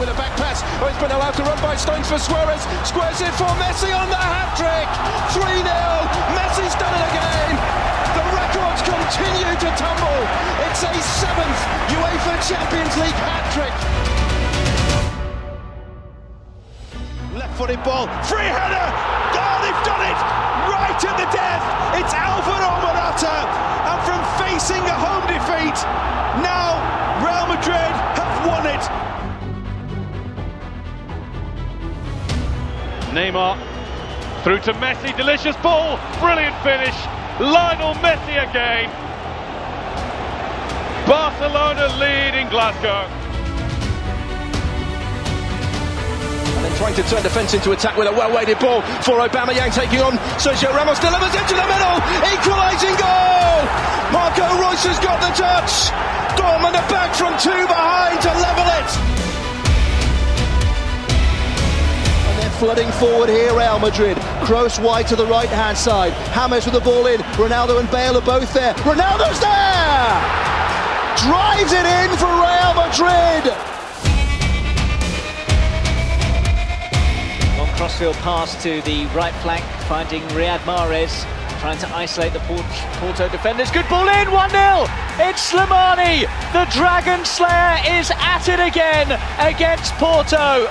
with a back pass. Oh, it's been allowed to run by Stones for Suarez. Squares it for Messi on the hat trick. 3 0. Messi's done it again. The records continue to tumble. It's a seventh UEFA Champions League hat trick. Left footed ball. Free header. Oh, they've done it. Right at the death. It's Alvaro Morata. And from facing a home defeat, now Real Madrid have won it. Neymar through to Messi, delicious ball, brilliant finish. Lionel Messi again. Barcelona lead in Glasgow. And then trying to turn defence into attack with a well-weighted ball for Aubameyang taking on Sergio Ramos delivers into the middle, equalising goal. Marco Reus has got the touch. Dortmund are back from two behind flooding forward here, Real Madrid. Kroos wide to the right-hand side. James with the ball in. Ronaldo and Bale are both there. Ronaldo's there. Drives it in for Real Madrid. Long crossfield pass to the right flank, finding Riyad Mahrez, trying to isolate the Porto defenders. Good ball in, 1 0. It's Slimani. The Dragon Slayer is at it again against Porto.